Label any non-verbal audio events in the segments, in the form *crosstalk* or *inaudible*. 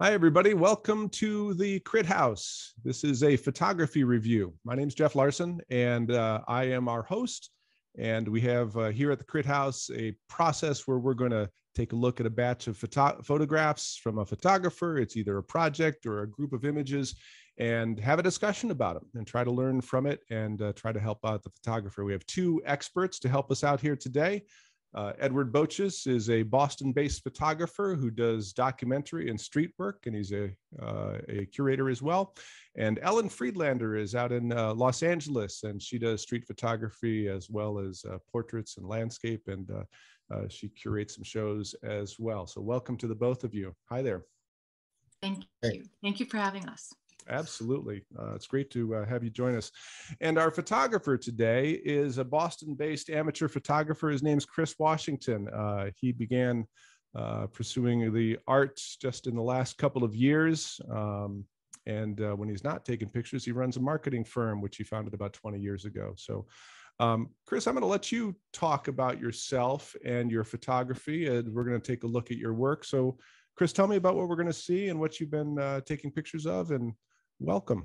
Hi, everybody. Welcome to the Crit House. This is a photography review. My name is Jeff Larson, and uh, I am our host. And we have uh, here at the Crit House a process where we're going to take a look at a batch of photo photographs from a photographer. It's either a project or a group of images, and have a discussion about them and try to learn from it and uh, try to help out the photographer. We have two experts to help us out here today. Uh, Edward Boches is a Boston-based photographer who does documentary and street work, and he's a, uh, a curator as well. And Ellen Friedlander is out in uh, Los Angeles, and she does street photography as well as uh, portraits and landscape, and uh, uh, she curates some shows as well. So welcome to the both of you. Hi there. Thank you. Thank you for having us. Absolutely. Uh, it's great to uh, have you join us. And our photographer today is a Boston based amateur photographer. His name's Kris Washington. Uh, he began uh, pursuing the arts just in the last couple of years. Um, and uh, when he's not taking pictures, he runs a marketing firm, which he founded about 20 years ago. So, um, Kris, I'm going to let you talk about yourself and your photography, and we're going to take a look at your work. So, Kris, tell me about what we're going to see and what you've been uh, taking pictures of, and welcome.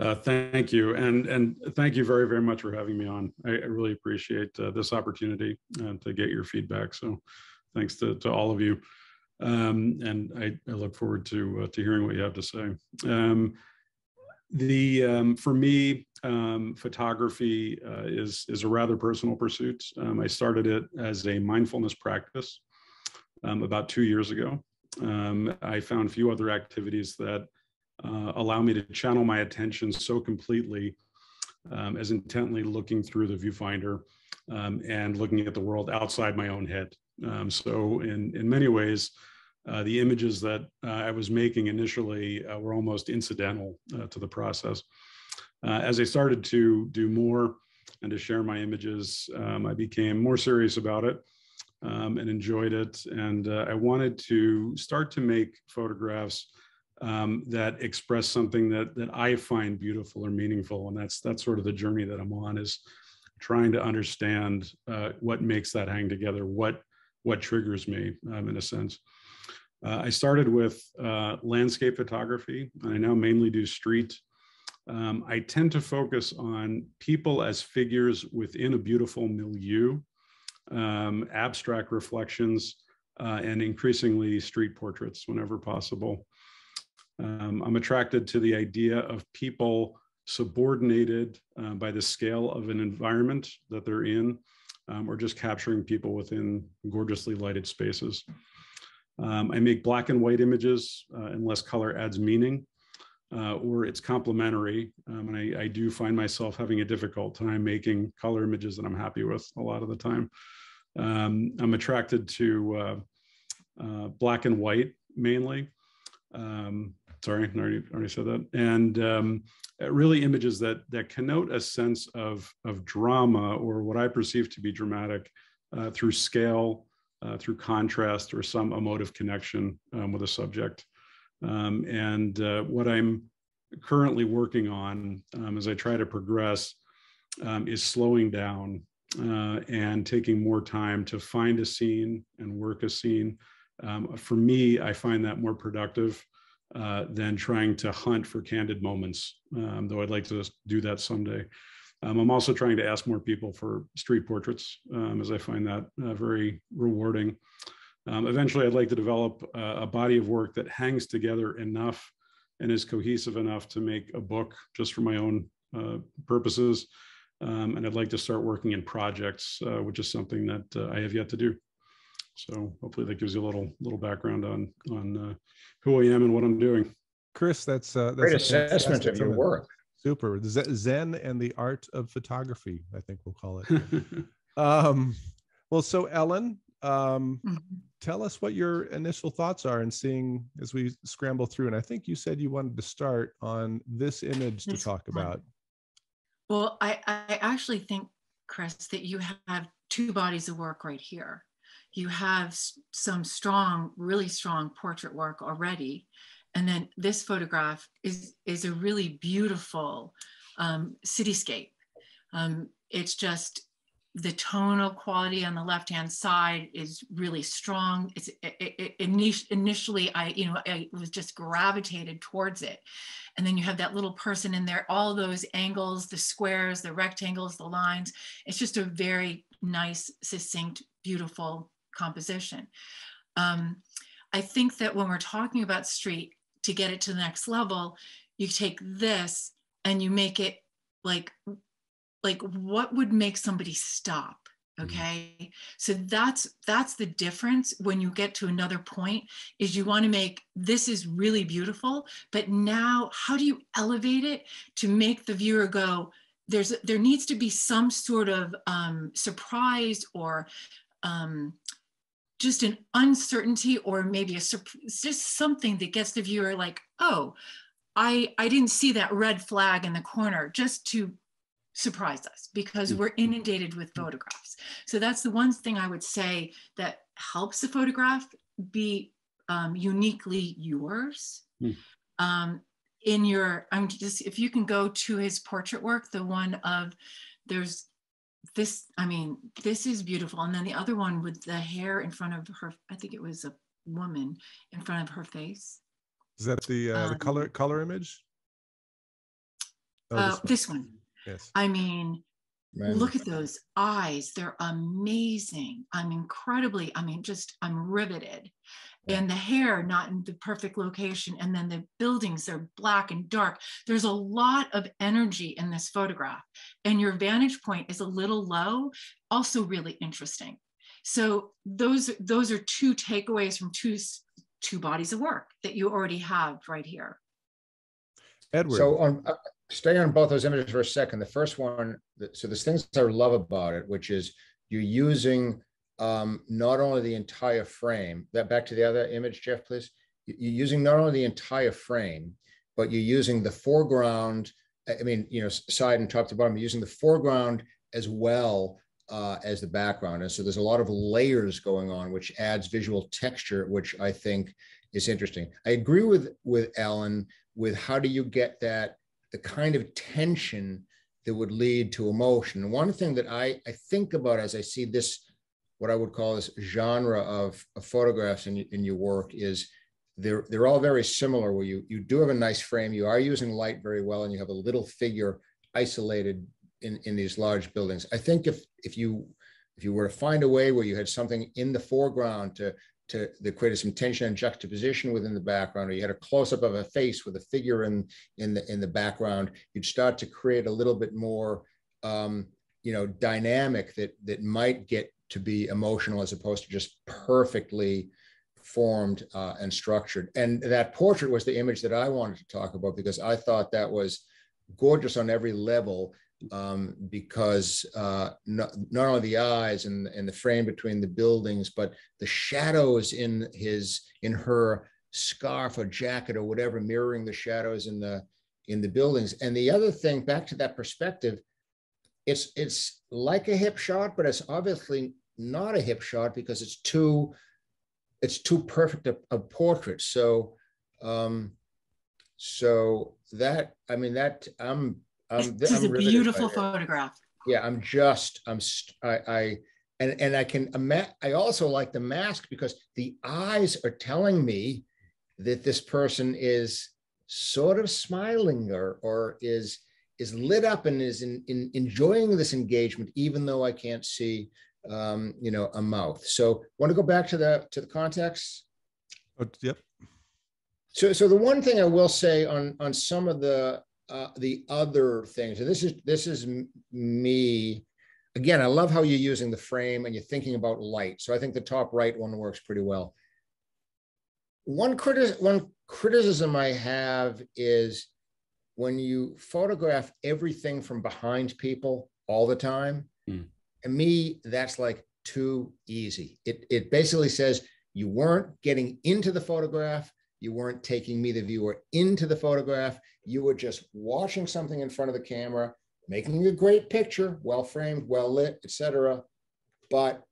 Uh, thank you, and and thank you very very much for having me on. I, I really appreciate uh, this opportunity uh, to get your feedback. So, thanks to, to all of you, um, and I, I, look forward to uh, to hearing what you have to say. Um, the um, for me, um, photography uh, is is a rather personal pursuit. Um, I started it as a mindfulness practice um, about two years ago. I found few other activities that uh, allow me to channel my attention so completely um, as intently looking through the viewfinder um, and looking at the world outside my own head. Um, so in, in many ways, uh, the images that uh, I was making initially uh, were almost incidental uh, to the process. Uh, as I started to do more and to share my images, um, I became more serious about it um, and enjoyed it. And I wanted to start to make photographs um, that express something that that I find beautiful or meaningful, and that's that's sort of the journey that I'm on is trying to understand uh, what makes that hang together, what what triggers me um, in a sense. Uh, I started with uh, landscape photography. And I now mainly do street. Um, I tend to focus on people as figures within a beautiful milieu, um, abstract reflections, uh, and increasingly street portraits whenever possible. Um, I'm attracted to the idea of people subordinated uh, by the scale of an environment that they're in, um, or just capturing people within gorgeously lighted spaces. Um, I make black and white images uh, unless color adds meaning uh, or it's complementary. Um, and I, I, do find myself having a difficult time making color images that I'm happy with a lot of the time. Um, I'm attracted to uh, uh, black and white mainly. Um, sorry, I already, already said that. And um, uh, really images that that connote a sense of of drama or what I perceive to be dramatic uh, through scale, uh, through contrast, or some emotive connection um, with a subject. Um, and uh, what I'm currently working on um, as I try to progress um, is slowing down uh, and taking more time to find a scene and work a scene. Um, for me, I find that more productive uh, than trying to hunt for candid moments, um, though I'd like to do that someday. Um, I'm also trying to ask more people for street portraits, um, as I find that uh, very rewarding. Um, eventually, I'd like to develop a, body of work that hangs together enough and is cohesive enough to make a book just for my own uh, purposes. Um, and I'd like to start working in projects, uh, which is something that uh, I have yet to do. So hopefully that gives you a little little background on on uh, who I am and what I'm doing. Kris, that's, uh, that's great assessment of your work. Super. Zen and the art of photography, I think we'll call it. *laughs* um, well, so Ellen, um, mm-hmm. tell us what your initial thoughts are in seeing as we scramble through. And I think you said you wanted to start on this image to talk about. Well, I, I actually think, Kris, that you have two bodies of work right here you have some strong, really strong portrait work already. And then this photograph is, is a really beautiful um, cityscape. Um, it's just the tonal quality on the left hand side is really strong. It's it, it, initially I you know I was just gravitated towards it, and then you have that little person in there. All those angles, the squares, the rectangles, the lines. It's just a very nice, succinct, beautiful composition. Um, I think that when we're talking about street, to get it to the next level, you take this and you make it like like what would make somebody stop mm-hmm. okay so that's that's the difference when you get to another point is you want to make this is really beautiful but now how do you elevate it to make the viewer go there's there needs to be some sort of um, surprise or um, just an uncertainty or maybe a just something that gets the viewer like oh i i didn't see that red flag in the corner just to surprise us because we're mm-hmm. inundated with photographs so that's the one thing i would say that helps the photograph be um, uniquely yours mm. um, in your i'm just if you can go to his portrait work the one of there's this i mean this is beautiful. And then the other one with the hair in front of her i think it was a woman in front of her face. Is that the uh, um, the color color image? Oh, uh, this, one. this one. Yes. I mean Man. look at those eyes. They're amazing. I'm incredibly i mean just i'm riveted. And the hair not in the perfect location and then the buildings, they're black and dark. There's a lot of energy in this photograph and your vantage point is a little low also really interesting. So those those are two takeaways from two two bodies of work that you already have right here. Edward. So on uh, stay on both those images for a second the first one so there's things i love about it which is you're using um, not only the entire frame, that back to the other image, Jeff, please. You're using not only the entire frame, but you're using the foreground, I mean, you know, side and top to bottom, you're using the foreground as well uh, as the background. And so there's a lot of layers going on, which adds visual texture, which I think is interesting. I agree with, with Alan with how do you get that, the kind of tension that would lead to emotion. One thing that I, I think about as I see this what I would call this genre of, of photographs in, in your work is they're they're all very similar where you you do have a nice frame you are using light very well and you have a little figure isolated in in these large buildings i think if if you if you were to find a way where you had something in the foreground to to that created some tension and juxtaposition within the background or you had a close-up of a face with a figure in in the in the background you'd start to create a little bit more um, you know dynamic that that might get to be emotional as opposed to just perfectly formed uh, and structured. And that portrait was the image that I wanted to talk about because I thought that was gorgeous on every level um, because uh, not, not only the eyes and, and the frame between the buildings, but the shadows in his in her scarf or jacket or whatever, mirroring the shadows in the in the buildings. And the other thing, back to that perspective, it's it's like a hip shot, but it's obviously not a hip shot because it's too it's too perfect a, a portrait. So um so that I mean that I'm I'm this is a beautiful photograph. Yeah, I'm just I'm I I and and I can imagine I also like the mask because the eyes are telling me that this person is sort of smiling or or is is lit up and is in, in enjoying this engagement even though I can't see um, you know, a mouth. So want to go back to the to the context? Oh, yep. So so the one thing I will say on on some of the uh, the other things, and this is this is me again. I love how you're using the frame and you're thinking about light. So I think the top right one works pretty well. One criti- one criticism I have is when you photograph everything from behind people all the time. Mm to me, that's like too easy. It, it basically says you weren't getting into the photograph. You weren't taking me, the viewer, into the photograph. You were just watching something in front of the camera, making a great picture, well framed, well lit, etc. But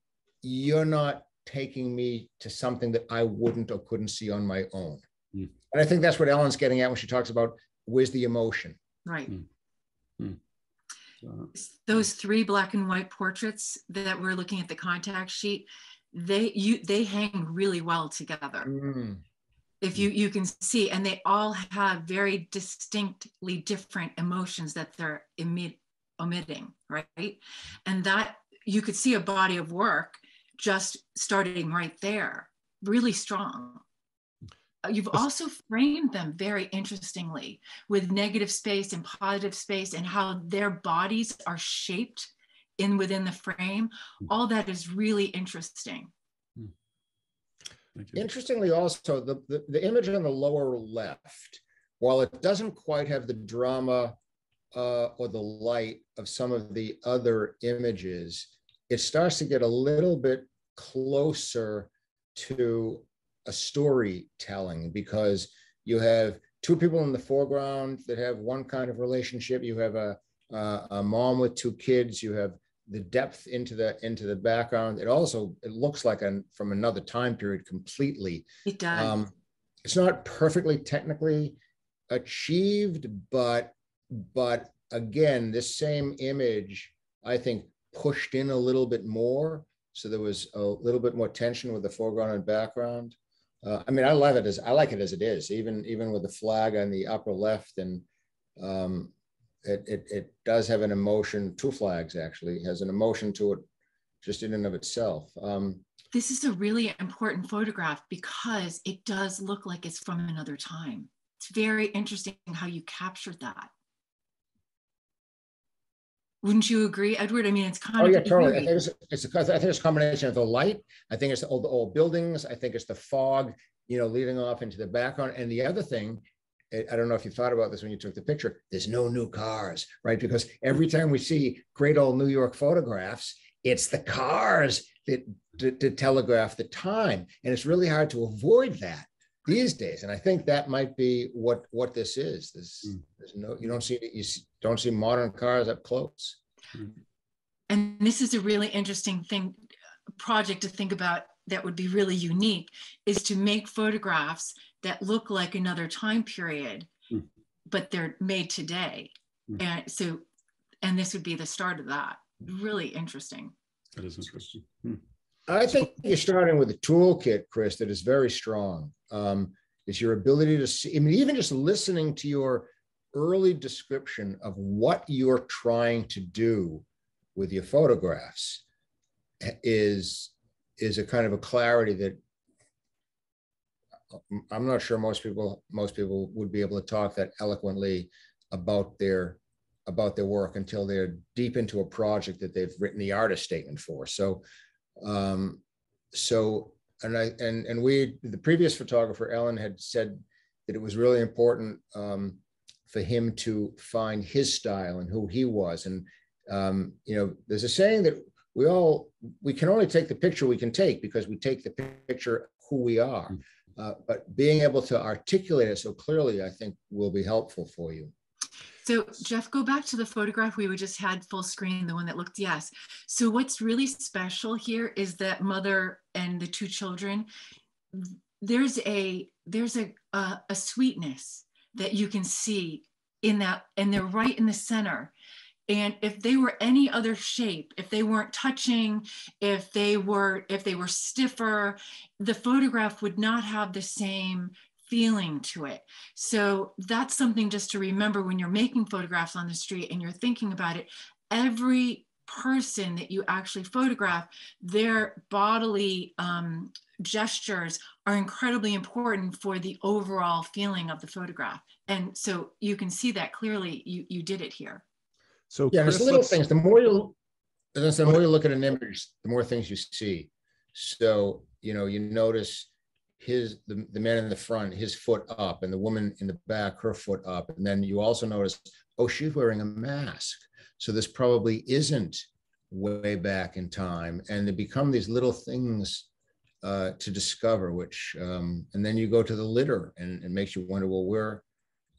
you're not taking me to something that I wouldn't or couldn't see on my own. Mm. And I think that's what Ellen's getting at when she talks about where's the emotion. Right. Mm. Mm. Uh, Those three black and white portraits that we're looking at the contact sheet, they you they hang really well together. Mm, If you you can see, and they all have very distinctly different emotions that they're emit, omitting, right? And that you could see a body of work just starting right there, really strong. Uh, You've also framed them very interestingly with negative space and positive space and how their bodies are shaped in within the frame. All that is really interesting. Interestingly, also, the, the, the image on the lower left, while it doesn't quite have the drama uh, or the light of some of the other images, it starts to get a little bit closer to a storytelling because you have two people in the foreground that have one kind of relationship. You have a, a, a mom with two kids. You have the depth into the into the background. It also it looks like an from another time period completely. It does. Um, it's not perfectly technically achieved, but but again, this same image, I think, pushed in a little bit more. So there was a little bit more tension with the foreground and background. Uh, I mean, I love it as I like it as it is, even even with the flag on the upper left, and um, it, it it does have an emotion. Two flags actually has an emotion to it, just in and of itself. Um, this is a really important photograph because it does look like it's from another time. It's very interesting how you captured that. Wouldn't you agree, Edward? I mean, it's kind Oh, of yeah, totally. I think it's, it's, a- I think it's a combination of the light. I think it's all the old buildings. I think it's the fog, you know, leading off into the background. And the other thing, I I don't know if you thought about this when you took the picture, there's no new cars, right? Because every time we see great old New York photographs, it's the cars that, to, to telegraph the time. And it's really hard to avoid that these days. And I think that might be what, what this is. This, Mm. there's no, you don't see, you don't see modern cars up close. And this is a really interesting thing, project to think about that would be really unique is to make photographs that look like another time period, Hmm. but they're made today. Hmm. And so, and this would be the start of that. Really interesting. That is interesting. Hmm. I think you're starting with a toolkit, Kris, that is very strong. Um, is your ability to see, I mean, even just listening to your early description of what you're trying to do with your photographs is is a kind of a clarity that I'm not sure most people most people would be able to talk that eloquently about their about their work until they're deep into a project that they've written the artist statement for. So um, so, and I, and, and we, the previous photographer, Ellen had said that it was really important um, for him to find his style and who he was. And, um, you know, there's a saying that we all, we can only take the picture we can take because we take the picture who we are. Uh, but being able to articulate it so clearly, I think will be helpful for you. So Jeff, go back to the photograph we just had full screen, the one that looked yes. So what's really special here is that mother and the two children. There's a there's a a, a sweetness that you can see in that, and they're right in the center. And if they were any other shape, if they weren't touching, if they were if they were stiffer, the photograph would not have the same feeling to it. So that's something just to remember when you're making photographs on the street and you're thinking about it. Every person that you actually photograph, their bodily um, gestures are incredibly important for the overall feeling of the photograph. And so you can see that clearly you, you did it here. So Yeah, Kris, there's little things. The more you, as I said, the more you look at an image, the more things you see. So, you know, you notice his, the, the man in the front, his foot up, and the woman in the back, her foot up. And then you also notice, oh, she's wearing a mask. So this probably isn't way back in time. And they become these little things uh, to discover, which, um, and then you go to the litter and it makes you wonder, well, where,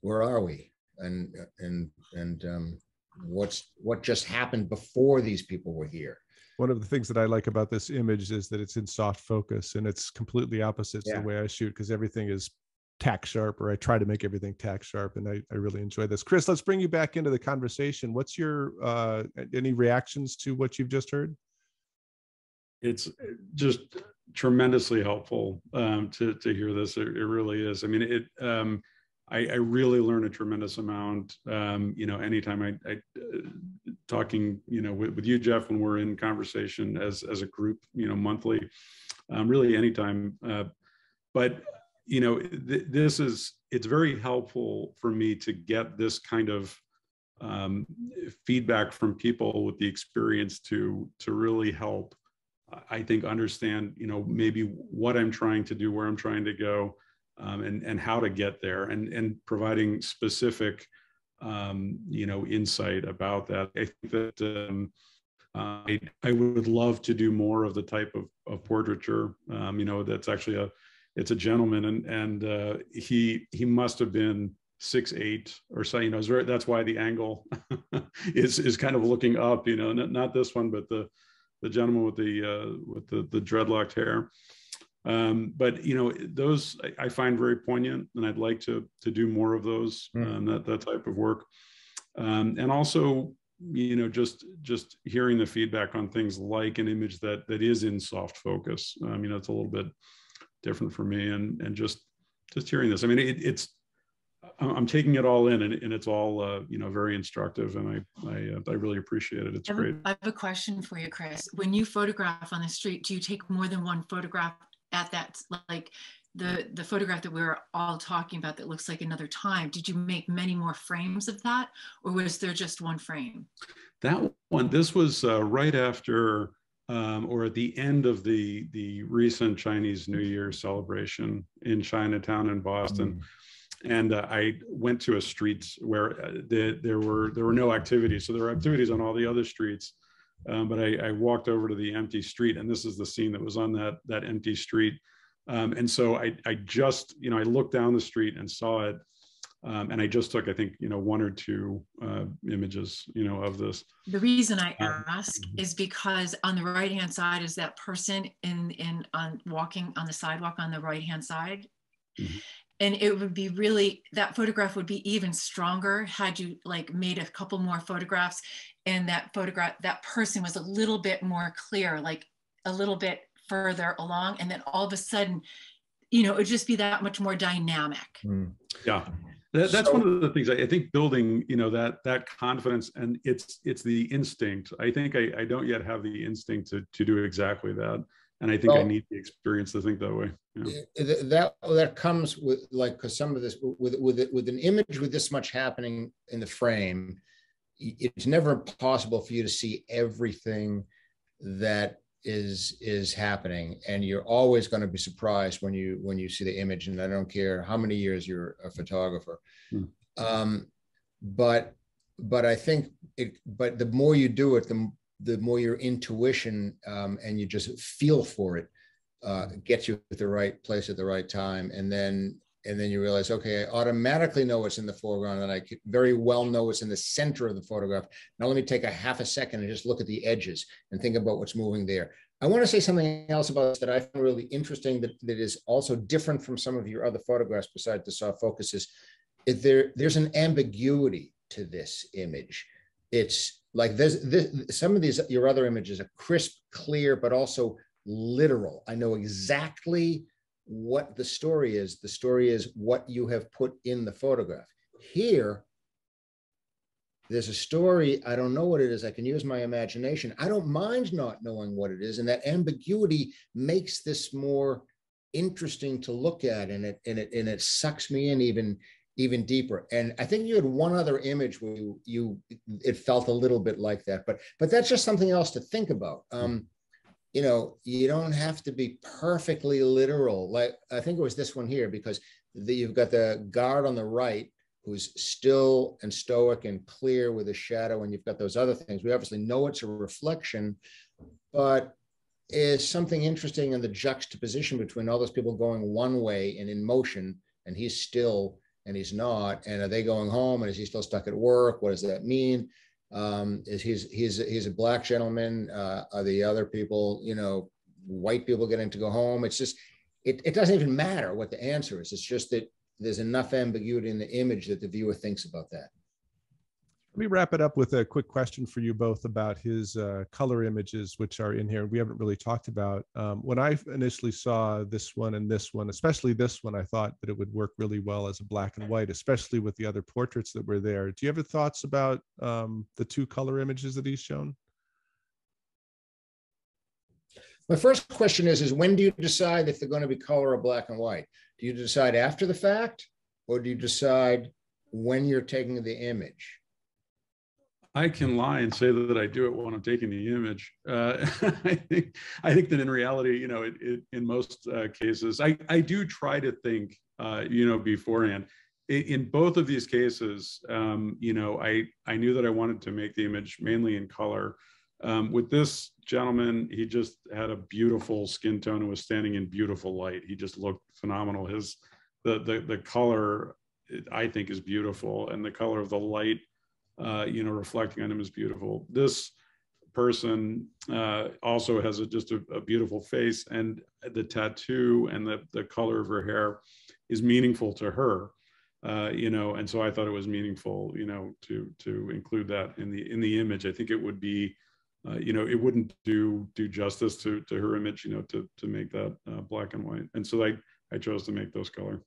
where are we? And, and, and, um, what's what just happened before these people were here one of the things that I like about this image is that it's in soft focus and it's completely opposite to the way I shoot because everything is tack sharp or I try to make everything tack sharp and I, I really enjoy this. Kris, let's bring you back into the conversation. What's your uh, any reactions to what you've just heard? It's just tremendously helpful um, to to hear this. It, it really is. I mean, it. Um, I, I, really learn a tremendous amount. Um, you know, anytime I, I uh, talking, you know, with, with, you, Jeff, when we're in conversation as as a group, you know, monthly, um, really anytime. Uh, but you know, th- this is it's very helpful for me to get this kind of um, feedback from people with the experience to to really help. I think understand, you know, maybe what I'm trying to do, where I'm trying to go, um, and and how to get there, and and providing specific, um, you know, insight about that. I think that. Um, I, I would love to do more of the type of, of portraiture. Um, you know, that's actually a it's a gentleman, and and uh, he he must have been six eight or so. You know, that's why the angle *laughs* is is kind of looking up. You know, not, not this one, but the the gentleman with the uh, with the the dreadlocked hair. Um, but you know, those I, I, find very poignant, and I'd like to to do more of those mm. um, that that type of work. Um, and also, you know, just just hearing the feedback on things like an image that that is in soft focus. Um, you know, it's a little bit different for me and and just just hearing this i mean it, it's i'm taking it all in and, and it's all uh, you know very instructive and i I, uh, I really appreciate it it's I great i have a question for you kris when you photograph on the street do you take more than one photograph at that like the the photograph that we are all talking about that looks like another time did you make many more frames of that or was there just one frame that one this was uh, right after um, or at the end of the the recent Chinese New Year celebration in Chinatown in Boston. Mm. And uh, I went to a street where uh, the, there were there were no activities. So there were activities on all the other streets, um, but I, I, walked over to the empty street, and this is the scene that was on that that empty street. Um, and so I I just you know I looked down the street and saw it, um, and I just took, I think, you know, one or two uh, images, you know, of this. The reason I um, ask mm-hmm. is because on the right hand side is that person in in on walking on the sidewalk on the right hand side, mm-hmm. and it would be really that photograph would be even stronger had you like made a couple more photographs, and that photograph that person was a little bit more clear, like a little bit further along, and then all of a sudden you know, it would just be that much more dynamic. Mm. Yeah. That, that's so, one of the things I, I, think building, you know, that that confidence and it's it's the instinct. I think I, I don't yet have the instinct to to do exactly that, and I think well, I need the experience to think that way. Yeah. That that comes with like because some of this with with with an image with this much happening in the frame, it's never possible for you to see everything that is is happening. And you're always going to be surprised when you when you see the image and i don't care how many years you're a photographer. Hmm. um, but but i think it but the more you do it the the more your intuition um, and you just feel for it uh, gets you at the right place at the right time. And then and then you realize, okay, I automatically know what's in the foreground, and I very well know what's in the center of the photograph. Now let me take a half a second and just look at the edges and think about what's moving there. I want to say something else about this that I find really interesting that, that is also different from some of your other photographs besides the soft focuses. Is there, there's an ambiguity to this image. It's like there's this, some of these, your other images are crisp, clear, but also literal. I know exactly what the story is. The story is what you have put in the photograph. Here, there's a story. I don't know what it is. I can use my imagination. I don't mind not knowing what it is. And that ambiguity makes this more interesting to look at and it and it and it sucks me in even even deeper and i think you had one other image where you, you it felt a little bit like that but but that's just something else to think about um you know, you don't have to be perfectly literal. Like I think it was this one here because the, you've got the guard on the right who's still and stoic and clear with a shadow, and you've got those other things. We obviously know it's a reflection, but is something interesting in the juxtaposition between all those people going one way and in motion, and he's still and he's not. And are they going home? And is he still stuck at work? What does that mean? Um, is he's he's he's a black gentleman. Uh, are the other people, you know, white people getting to go home? It's just it, it doesn't even matter what the answer is. It's just that there's enough ambiguity in the image that the viewer thinks about that. Let me wrap it up with a quick question for you both about his uh, color images, which are in here. We haven't really talked about. Um, when I initially saw this one and this one, especially this one, I thought that it would work really well as a black and white, especially with the other portraits that were there. Do you have thoughts about um, the two color images that he's shown? My first question is, is when do you decide if they're going to be color or black and white? Do you decide after the fact or do you decide when you're taking the image? I can lie and say that I do it when I'm taking the image. Uh, *laughs* I think I think that in reality, you know, it, it, in most uh, cases, I I do try to think, uh, you know, beforehand. In, in both of these cases, um, you know, I I knew that I wanted to make the image mainly in color. Um, with this gentleman, he just had a beautiful skin tone and was standing in beautiful light. He just looked phenomenal. His the the the color, I think, is beautiful, and the color of the light uh, you know, reflecting on him is beautiful. This person uh, also has a, just a, a, beautiful face, and the tattoo and the the color of her hair is meaningful to her. Uh, you know, and so I thought it was meaningful, you know, to to include that in the in the image. I think it would be, uh, you know, it wouldn't do do justice to to her image, you know, to to make that uh, black and white. And so I I chose to make those color.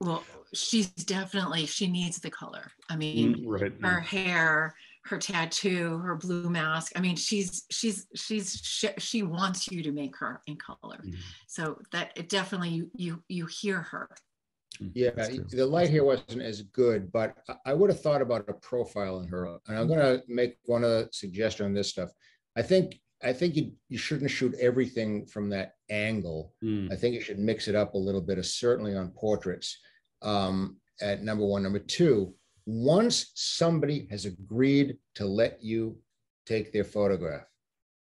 Well, she's definitely she needs the color. I mean, Mm, right. her hair, her tattoo, her blue mask. I mean, she's she's she's she, she wants you to make her in color. Mhm. So that it definitely you you you hear her. Yeah, the light here wasn't as good, but I- I would have thought about a profile in her. And I'm gonna make one other suggestion on this stuff. I think, I think you, you shouldn't shoot everything from that angle. Mm, I think you should mix it up a little bit, certainly on portraits. Um, at number one, number two, once somebody has agreed to let you take their photograph,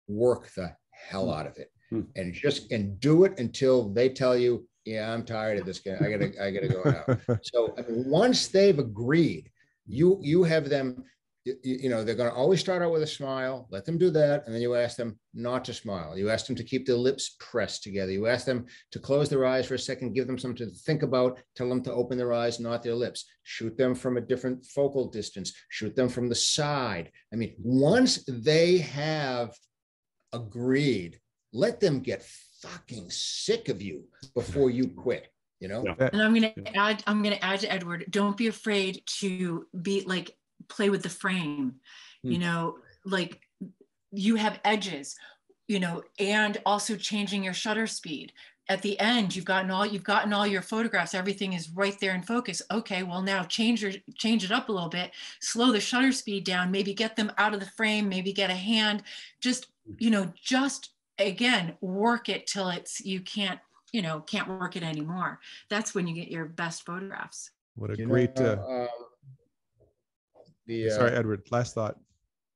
work the hell out of it. Hmm. And just and do it until they tell you, yeah, I'm tired of this guy. I gotta, I gotta go now. *laughs* So I mean, once they've agreed, you you have them. You, you know they're going to always start out with a smile. Let them do that, and then you ask them not to smile. You ask them to keep their lips pressed together. You ask them to close their eyes for a second. Give them something to think about. Tell them to open their eyes, not their lips. Shoot them from a different focal distance. Shoot them from the side. I mean, once they have agreed, let them get fucking sick of you before you quit. You know. And I'm gonna add I'm gonna add to Edward. Don't be afraid to be like play with the frame. You Hmm. know, like you have edges. You know, and also changing your shutter speed. At the end, you've gotten all you've gotten all your photographs. Everything is right there in focus. Okay, well now change your change it up a little bit. Slow the shutter speed down. Maybe get them out of the frame. Maybe get a hand. Just you know, just again work it till it's you can't you know can't work it anymore that's when you get your best photographs what a You great. know, Uh, um, the uh, sorry, Edward. Last thought.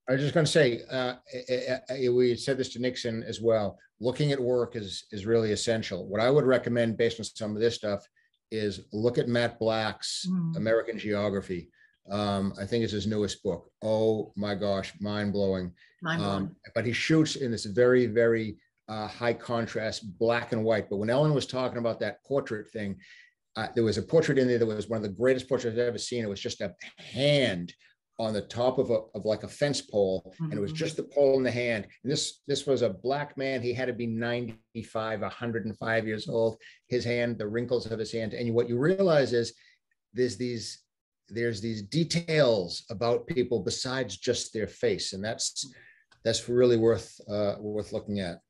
I was just going to say, uh, eh, eh, eh, we said this to Nixon as well. Looking at work is is really essential. What I would recommend, based on some of this stuff, is look at Matt Black's Mm. American Geography. Um, I think it's his newest book. Oh my gosh, mind blowing. mind blowing. Um, but he shoots in this very, very uh, high contrast black and white. But when Ellen was talking about that portrait thing, uh, there was a portrait in there that was one of the greatest portraits I've ever seen. It was just a hand on the top of a of like a fence pole, and it was Mhm. just the pole in the hand. And this this was a black man. He had to be 95, 105 years old. His hand, the wrinkles of his hand, and what you realize is there's these there's these details about people besides just their face, and that's that's really worth uh, worth looking at.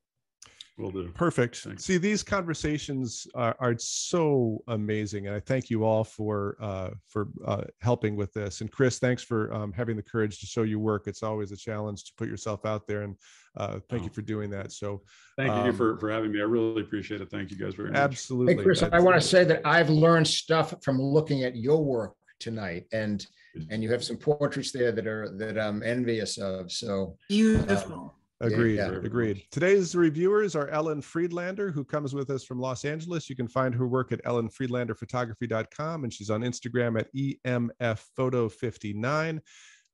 Will do. Perfect. Thanks. See, these conversations are, are so amazing, and I thank you all for uh, for uh, helping with this. And Kris, thanks for um, having the courage to show your work. It's always a challenge to put yourself out there, and uh, thank you Oh. for doing that. So, Thank you Um, for, for having me. I really appreciate it. Thank you guys very much. absolutely. Hey, Kris, I want to say that I've learned stuff from looking at your work tonight, and and you have some portraits there that are that I'm envious of. So beautiful Agreed. yeah. Agreed. Today's reviewers are Ellen Friedlander, who comes with us from Los Angeles. You can find her work at ellenfriedlanderphotography.com, and she's on Instagram at E EMFphoto59.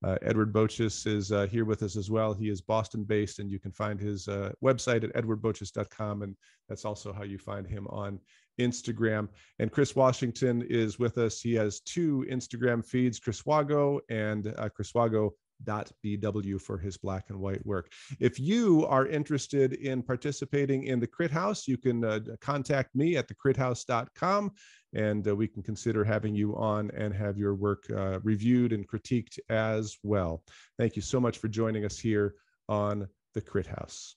Uh, Edward Boches is uh, here with us as well. He is Boston based, and you can find his uh, website at edwardboches.com. And that's also how you find him on Instagram. And Kris Washington is with us. He has two Instagram feeds, Chris Wago and uh, Chris Wago bw for his black and white work. If you are interested in participating in the Crit House, you can uh, contact me at thecrithouse.com and uh, we can consider having you on and have your work uh, reviewed and critiqued as well. Thank you so much for joining us here on the Crit House.